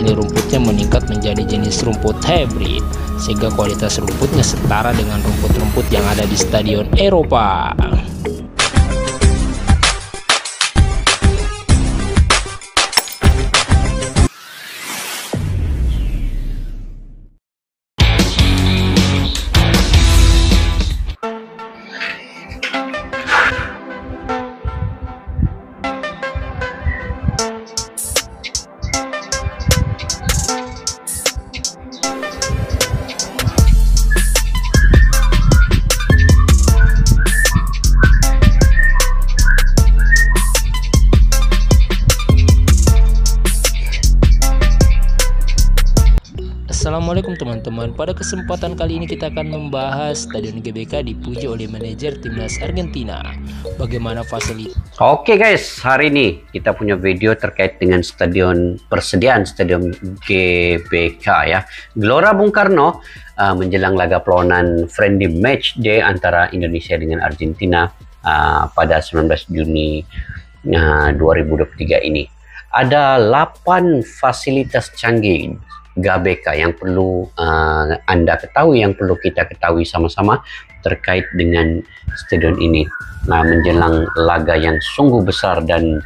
ini rumputnya meningkat menjadi jenis rumput hybrid sehingga kualitas rumputnya setara dengan rumput-rumput yang ada di stadion Eropa. Assalamualaikum teman-teman. Pada kesempatan kali ini kita akan membahas Stadion GBK dipuji oleh manajer timnas Argentina. Bagaimana fasilitas Oke guys, hari ini kita punya video terkait dengan stadion persediaan stadion GBK ya. Gelora Bung Karno uh, menjelang laga pelonan friendly match day antara Indonesia dengan Argentina uh, pada 19 Juni uh, 2023 ini. Ada 8 fasilitas canggih GBK yang perlu uh, Anda ketahui, yang perlu kita ketahui sama-sama terkait dengan stadion ini nah, menjelang laga yang sungguh besar dan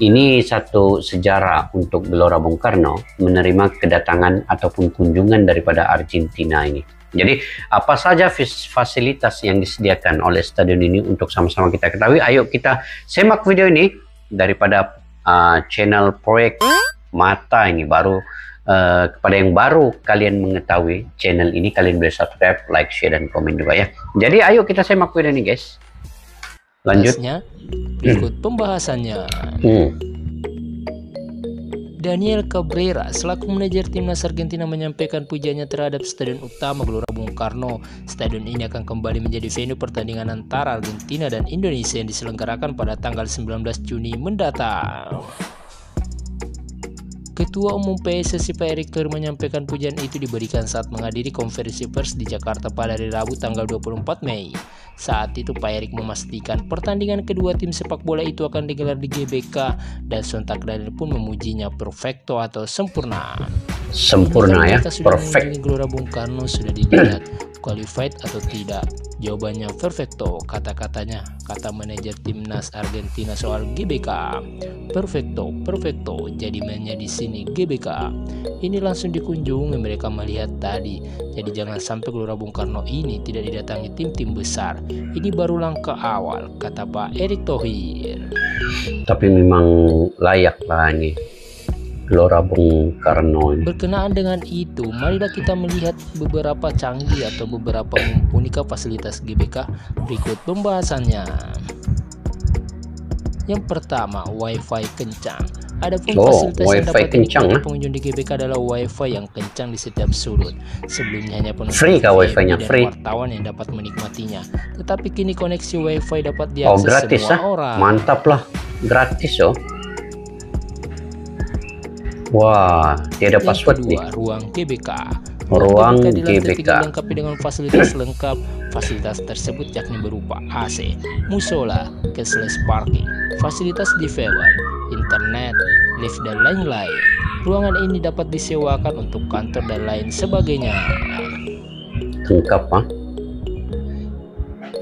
ini satu sejarah untuk Gelora Bung Karno menerima kedatangan ataupun kunjungan daripada Argentina ini. Jadi apa saja fasilitas yang disediakan oleh stadion ini untuk sama-sama kita ketahui. Ayo kita semak video ini daripada uh, channel proyek Mata ini baru uh, kepada yang baru kalian mengetahui channel ini kalian boleh subscribe, like, share dan komen juga ya. Jadi ayo kita semak video ini guys. Lanjut. Ikut hmm. pembahasannya. Hmm. Daniel Cabrera selaku manajer timnas Argentina menyampaikan pujiannya terhadap stadion utama Gelora Bung Karno. Stadion ini akan kembali menjadi venue pertandingan antara Argentina dan Indonesia yang diselenggarakan pada tanggal 19 Juni mendatang. Ketua Umum PSSI Pak Erick Thohir menyampaikan pujian itu diberikan saat menghadiri konferensi pers di Jakarta pada hari Rabu tanggal 24 Mei. Saat itu Pak Erick memastikan pertandingan kedua tim sepak bola itu akan digelar di GBK dan sontak Daniel pun memujinya perfecto atau sempurna. Sempurna ya, perfect. Gelora Bung Karno sudah dilihat qualified atau tidak? Jawabannya perfecto, kata-katanya, kata manajer timnas Argentina soal GBK. Perfecto, perfecto, jadi mainnya di sini GBK. Ini langsung dikunjungi mereka melihat tadi. Jadi jangan sampai Gelora Bung Karno ini tidak didatangi tim-tim besar. Ini baru langkah awal, kata Pak Erick Thohir. Tapi memang layak lah ini Gelora Bung Karno. Berkenaan dengan itu, marilah kita melihat beberapa canggih atau beberapa mumpuni fasilitas GBK berikut pembahasannya. Yang pertama, WiFi kencang. Adapun oh, fasilitas yang dapat kencang, eh? pengunjung di GBK adalah WiFi yang kencang di setiap sudut. Sebelumnya hanya penonton free kah WiFi-nya free. wartawan yang dapat menikmatinya. Tetapi kini koneksi WiFi dapat diakses oh, gratis, semua ah? orang. Mantap lah, gratis oh. Wah, tiada password kedua, nih. Ruang GBK. Ruang GBK. dilengkapi dengan fasilitas lengkap. Fasilitas tersebut yakni berupa AC, musola, cashless parking, fasilitas difabel, internet, lift dan lain-lain. Ruangan ini dapat disewakan untuk kantor dan lain sebagainya. Lengkap, ah.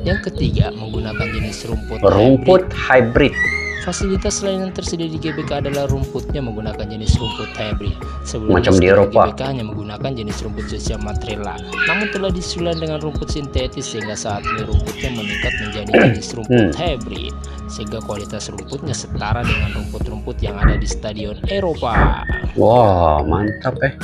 Yang ketiga, menggunakan jenis rumput rumput hybrid. hybrid Fasilitas lain yang tersedia di GBK adalah rumputnya menggunakan jenis rumput hybrid. Sebelumnya Macam di Eropa. GBK hanya menggunakan jenis rumput sosial matrela, namun telah disulan dengan rumput sintetis sehingga saat ini rumputnya meningkat menjadi jenis rumput hmm. hybrid, sehingga kualitas rumputnya setara dengan rumput-rumput yang ada di stadion Eropa. Wah, mantap eh.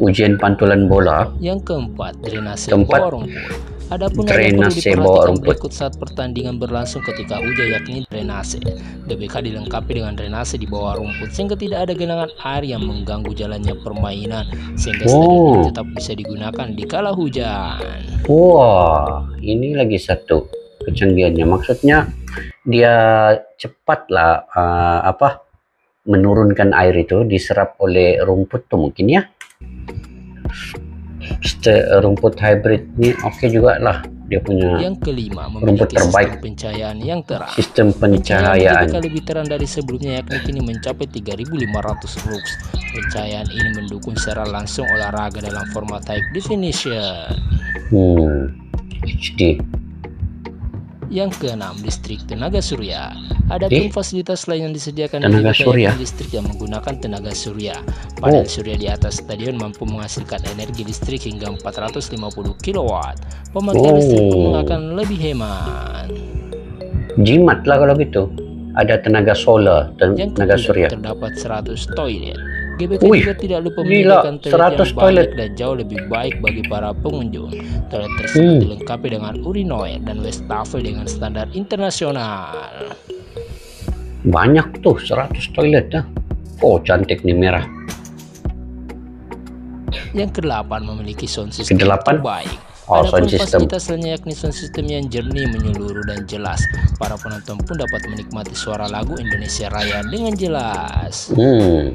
Ujian pantulan bola. Yang keempat, drainase Tempat rumput. Adapun drainase bawah rumput berikut saat pertandingan berlangsung ketika hujan yakni drainase. DBK dilengkapi dengan drainase di bawah rumput sehingga tidak ada genangan air yang mengganggu jalannya permainan sehingga stadion tetap bisa digunakan di kala hujan. Wah, ini lagi satu kecanggihannya. Maksudnya dia cepatlah uh, apa menurunkan air itu diserap oleh rumput tuh mungkin ya rumput hybrid ini oke okay juga lah dia punya yang kelima rumput terbaik. sistem pencahayaan yang terang. Sistem Pencahayaan. pencahayaan lebih terang dari sebelumnya yakni kini mencapai 3500 lux. Pencahayaan ini mendukung secara langsung olahraga dalam format high definition. hmm HD Yang keenam, listrik tenaga surya. Ada pun Eh? fasilitas lain yang disediakan Tenaga di surya? listrik yang menggunakan tenaga surya. Panel Oh. surya di atas stadion mampu menghasilkan energi listrik hingga 450 kW. Pemakaian listrik pun Oh. akan lebih hemat. jimat lah kalau gitu ada tenaga solar ten- Yang tenaga surya terdapat 100 toilet. GBK Wih, juga tidak lupa menyediakan toilet 100 yang toilet. banyak dan jauh lebih baik bagi para pengunjung. Toilet tersebut Hmm. dilengkapi dengan urinoir dan wastafel dengan standar internasional. banyak tuh 100 toilet dah oh cantik nih merah Yang kedelapan memiliki sound system Kedelapan? terbaik. Oh, Adapun sound system. fasilitas lainnya yakni sound system yang jernih, menyeluruh dan jelas. Para penonton pun dapat menikmati suara lagu Indonesia Raya dengan jelas. hmm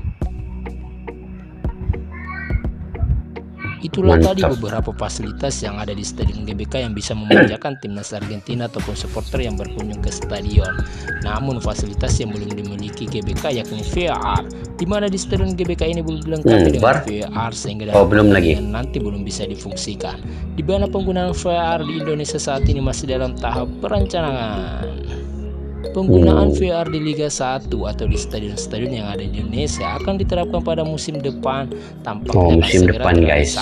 Itulah tadi Mantap. beberapa fasilitas yang ada di Stadion GBK yang bisa memanjakan timnas Argentina ataupun supporter yang berkunjung ke stadion. Namun fasilitas yang belum dimiliki GBK yakni VAR, di mana di Stadion GBK ini belum dilengkapi Hmm, dengan VAR? Sehingga Oh, belum lagi. nanti belum bisa difungsikan. Di mana penggunaan VAR di Indonesia saat ini masih dalam tahap perencanaan. Penggunaan. VR di Liga 1 atau di stadion-stadion yang ada di Indonesia akan diterapkan pada musim depan tampaknya Oh, musim depan, guys.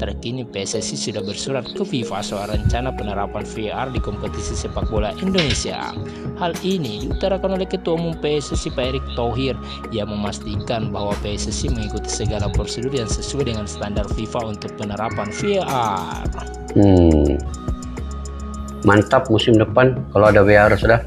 Terkini PSSI sudah bersurat ke FIFA soal rencana penerapan VR di kompetisi sepak bola Indonesia. Hal ini diutarakan oleh Ketua Umum PSSI Pak Erick Thohir yang memastikan bahwa PSSI mengikuti segala prosedur yang sesuai dengan standar FIFA untuk penerapan VR. hmm mantap musim depan kalau ada VR sudah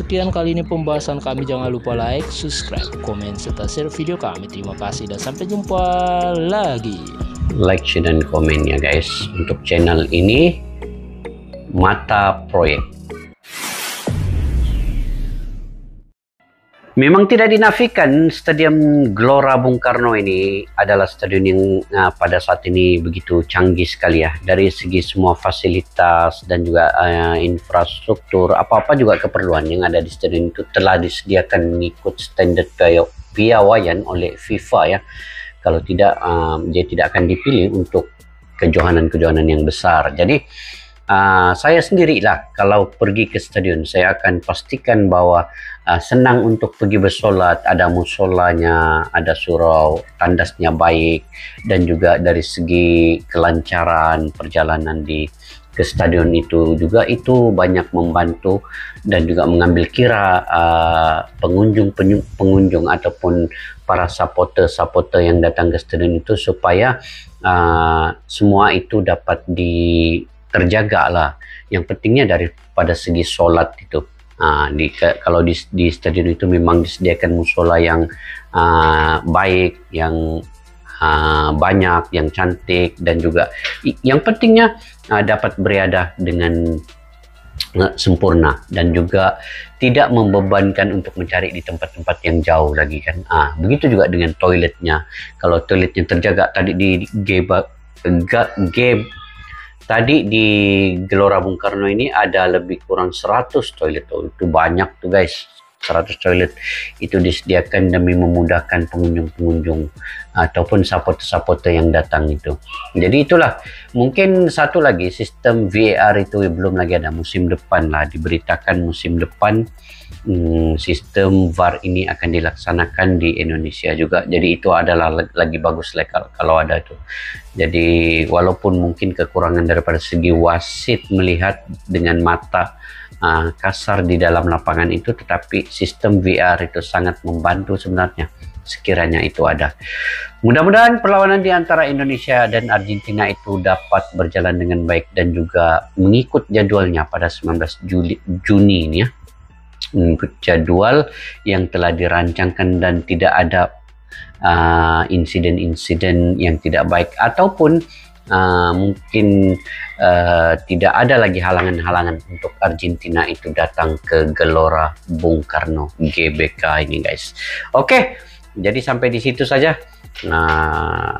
sekian kali ini pembahasan kami. Jangan lupa like, subscribe, komen, serta share video kami. Terima kasih dan sampai jumpa lagi. like share dan komen ya guys untuk channel ini mata proyek Memang tidak dinafikan Stadion Gelora Bung Karno ini adalah stadion yang uh, pada saat ini begitu canggih sekali ya dari segi semua fasilitas dan juga uh, infrastruktur apa-apa juga keperluan yang ada di stadion itu telah disediakan mengikut standar piaw- piawaian oleh FIFA ya. Kalau tidak um, dia tidak akan dipilih untuk kejohanan-kejohanan yang besar. Jadi uh, saya sendirilah. Kalau pergi ke stadion saya akan pastikan bahwa uh, senang untuk pergi bersolat, ada musolanya, ada surau, tandasnya baik. Dan juga dari segi kelancaran perjalanan di ke stadion itu juga itu banyak membantu dan juga mengambil kira uh, pengunjung penyu- pengunjung ataupun para supporter-supporter yang datang ke stadion itu supaya uh, semua itu dapat di terjaga lah. Yang pentingnya daripada segi solat itu. Uh, di kalau di, di stadion itu memang disediakan musola yang uh, baik, yang uh, banyak, yang cantik dan juga yang pentingnya uh, dapat beriadah dengan uh, sempurna dan juga tidak membebankan untuk mencari di tempat-tempat yang jauh lagi kan. Begitu juga dengan toiletnya. Kalau toiletnya terjaga tadi di Geba ga- Geb tadi di Gelora Bung Karno ini ada lebih kurang 100 toilet. Oh, itu banyak tuh guys. 100 toilet itu disediakan demi memudahkan pengunjung-pengunjung ataupun supporter-supporter yang datang itu. Jadi itulah mungkin satu lagi sistem VAR itu belum lagi ada musim depan lah diberitakan musim depan hmm, sistem VAR ini akan dilaksanakan di Indonesia juga. Jadi itu adalah lag- lagi bagus kalau, kalau ada itu. Jadi walaupun mungkin kekurangan daripada segi wasit melihat dengan mata uh, kasar di dalam lapangan itu, tetapi sistem VR itu sangat membantu sebenarnya sekiranya itu ada. Mudah-mudahan perlawanan di antara Indonesia dan Argentina itu dapat berjalan dengan baik dan juga mengikut jadwalnya pada 19 Juli, Juni ini ya. Jadwal yang telah dirancangkan dan tidak ada uh, insiden-insiden yang tidak baik ataupun uh, mungkin uh, tidak ada lagi halangan-halangan untuk Argentina itu datang ke Gelora Bung Karno GBK ini guys. Oke, jadi sampai di situ saja Nah,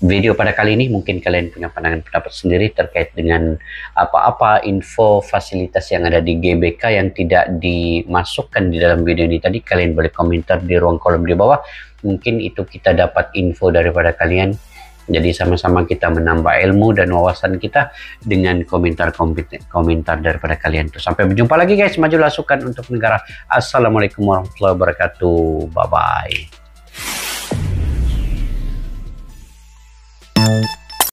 video pada kali ini mungkin kalian punya pandangan pendapat sendiri terkait dengan apa-apa info fasilitas yang ada di GBK yang tidak dimasukkan di dalam video ini tadi kalian boleh komentar di ruang kolom di bawah mungkin itu kita dapat info daripada kalian jadi sama-sama kita menambah ilmu dan wawasan kita dengan komentar-komentar daripada kalian tuh. Sampai berjumpa lagi guys. Maju lasukan untuk negara. Assalamualaikum warahmatullahi wabarakatuh. Bye-bye. you